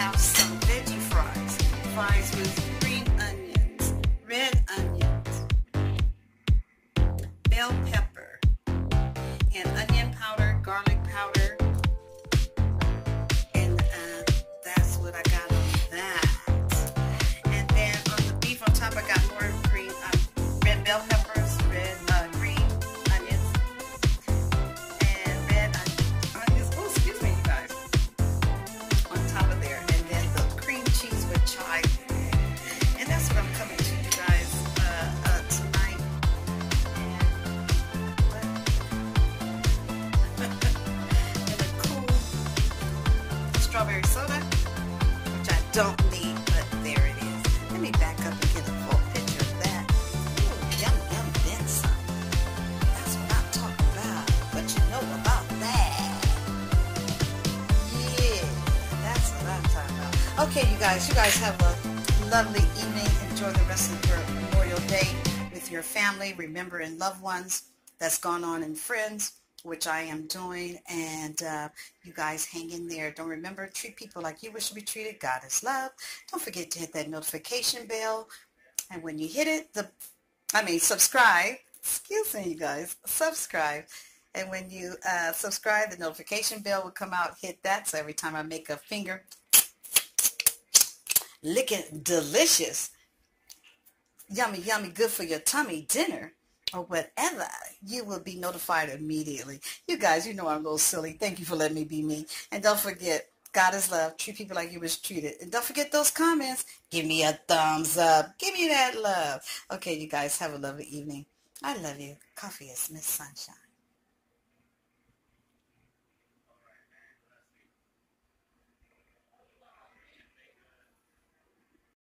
have some veggie fries. Fries with don't need, but there it is. Let me back up and get a full picture of that. Ooh, yum, yum, then some. That's what I'm talking about. What you know about that? Yeah, that's what I'm talking about. Okay, you guys, you guys have a lovely evening. Enjoy the rest of your Memorial Day with your family, remembering loved ones that's gone on and friends, which I am doing. And uh, you guys hang in there. Don't remember, treat people like you wish to be treated. God is love. Don't forget to hit that notification bell. And when you hit it, the, I mean, subscribe. Excuse me, you guys. Subscribe. And when you uh, subscribe, the notification bell will come out. Hit that. So every time I make a finger, licking delicious, yummy, yummy, good for your tummy dinner or whatever, you will be notified immediately. You guys, you know I'm a little silly. Thank you for letting me be me. And don't forget, God is love. Treat people like you was treated. And don't forget those comments. Give me a thumbs up. Give me that love. Okay, you guys, have a lovely evening. I love you. Coffee is Miss Sunshine.